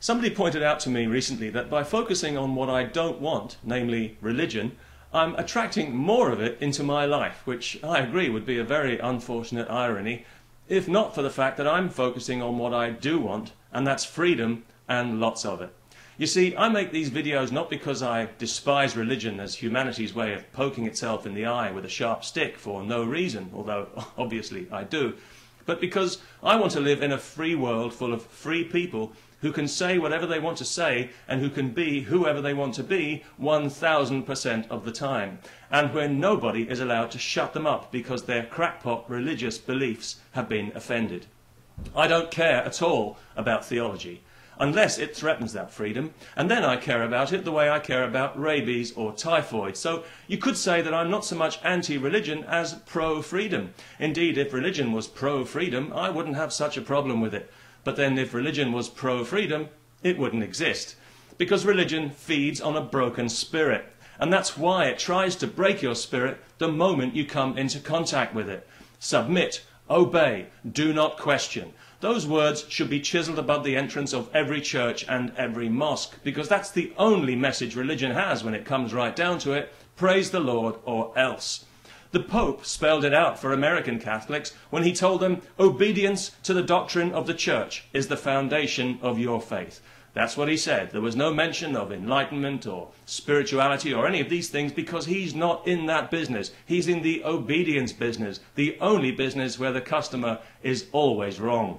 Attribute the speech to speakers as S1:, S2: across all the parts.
S1: Somebody pointed out to me recently that by focusing on what I don't want, namely religion, I'm attracting more of it into my life, which I agree would be a very unfortunate irony, if not for the fact that I'm focusing on what I do want, and that's freedom and lots of it. You see, I make these videos not because I despise religion as humanity's way of poking itself in the eye with a sharp stick for no reason, although obviously I do, but because I want to live in a free world full of free people who can say whatever they want to say and who can be whoever they want to be 1000% of the time, and where nobody is allowed to shut them up because their crackpot religious beliefs have been offended. I don't care at all about theology unless it threatens that freedom, and then I care about it the way I care about rabies or typhoid. So you could say that I'm not so much anti-religion as pro-freedom. Indeed, if religion was pro-freedom, I wouldn't have such a problem with it. But then if religion was pro-freedom, it wouldn't exist. Because religion feeds on a broken spirit. And that's why it tries to break your spirit the moment you come into contact with it. Submit, obey, do not question. Those words should be chiseled above the entrance of every church and every mosque, because that's the only message religion has when it comes right down to it. Praise the Lord or else. The Pope spelled it out for American Catholics when he told them obedience to the doctrine of the Church is the foundation of your faith. That's what he said. There was no mention of enlightenment or spirituality or any of these things because he's not in that business. He's in the obedience business, the only business where the customer is always wrong.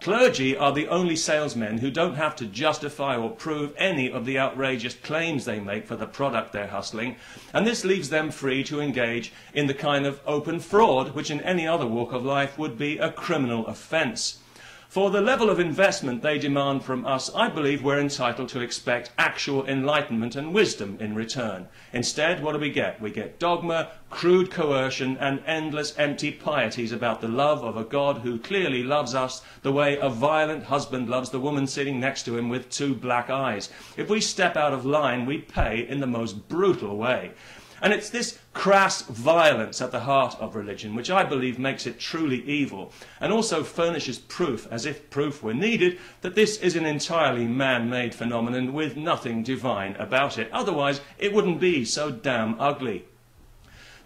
S1: Clergy are the only salesmen who don't have to justify or prove any of the outrageous claims they make for the product they're hustling, and this leaves them free to engage in the kind of open fraud which in any other walk of life would be a criminal offence. For the level of investment they demand from us, I believe we're entitled to expect actual enlightenment and wisdom in return. Instead, what do we get? We get dogma, crude coercion, and endless empty pieties about the love of a God who clearly loves us the way a violent husband loves the woman sitting next to him with two black eyes. If we step out of line, we pay in the most brutal way. And it's this crass violence at the heart of religion which I believe makes it truly evil and also furnishes proof, as if proof were needed, that this is an entirely man-made phenomenon with nothing divine about it. Otherwise, it wouldn't be so damn ugly.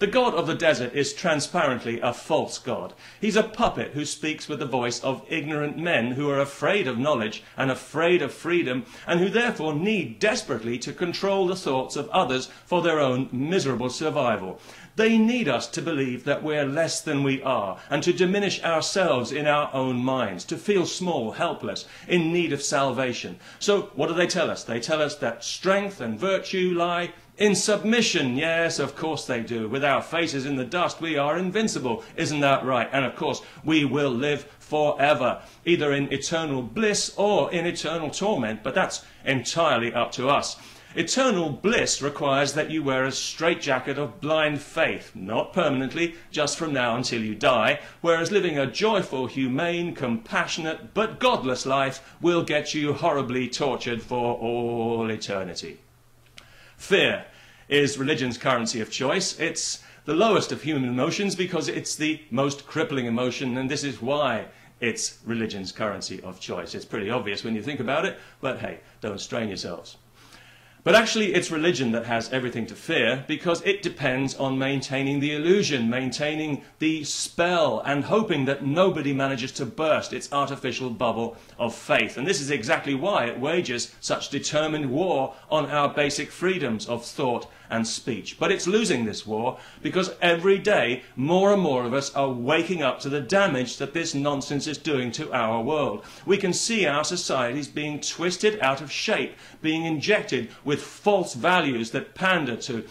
S1: The God of the desert is transparently a false God. He's a puppet who speaks with the voice of ignorant men who are afraid of knowledge and afraid of freedom and who therefore need desperately to control the thoughts of others for their own miserable survival. They need us to believe that we're less than we are and to diminish ourselves in our own minds, to feel small, helpless, in need of salvation. So what do they tell us? They tell us that strength and virtue lie in submission, yes, of course they do. With our faces in the dust, we are invincible. Isn't that right? And of course, we will live forever, either in eternal bliss or in eternal torment, but that's entirely up to us. Eternal bliss requires that you wear a straitjacket of blind faith, not permanently, just from now until you die, whereas living a joyful, humane, compassionate, but godless life will get you horribly tortured for all eternity. Fear is religion's currency of choice. It's the lowest of human emotions because it's the most crippling emotion, and this is why it's religion's currency of choice. It's pretty obvious when you think about it, but hey, don't strain yourselves. But actually, it's religion that has everything to fear because it depends on maintaining the illusion, maintaining the spell, and hoping that nobody manages to burst its artificial bubble of faith. And this is exactly why it wages such determined war on our basic freedoms of thought and speech. But it's losing this war because every day more and more of us are waking up to the damage that this nonsense is doing to our world. We can see our societies being twisted out of shape, being injected with false values that pander to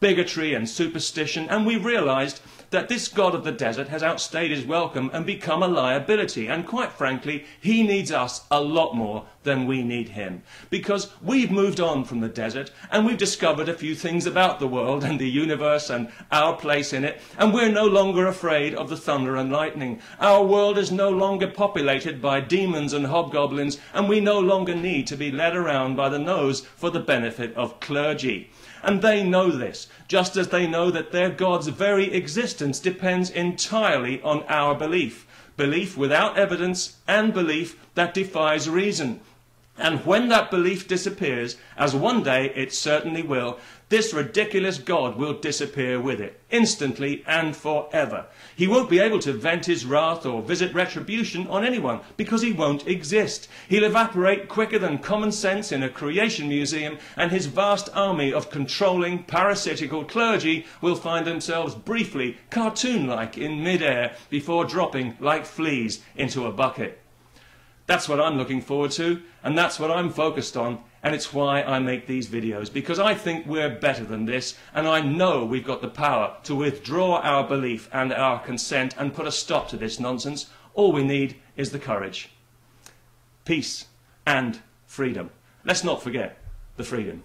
S1: bigotry and superstition, and we realized that this God of the desert has outstayed his welcome and become a liability. And quite frankly, he needs us a lot more than we need him. Because we've moved on from the desert and we've discovered a few things about the world and the universe and our place in it. And we're no longer afraid of the thunder and lightning. Our world is no longer populated by demons and hobgoblins and we no longer need to be led around by the nose for the benefit of clergy. And they know this, just as they know that their God's very existence depends entirely on our belief. Belief without evidence and belief that defies reason. And when that belief disappears, as one day it certainly will, this ridiculous God will disappear with it, instantly and forever. He won't be able to vent his wrath or visit retribution on anyone, because he won't exist. He'll evaporate quicker than common sense in a creation museum, and his vast army of controlling, parasitical clergy will find themselves briefly, cartoon-like in mid-air, before dropping like fleas into a bucket. That's what I'm looking forward to, and that's what I'm focused on, and it's why I make these videos, because I think we're better than this, and I know we've got the power to withdraw our belief and our consent and put a stop to this nonsense. All we need is the courage. Peace and freedom. Let's not forget the freedom.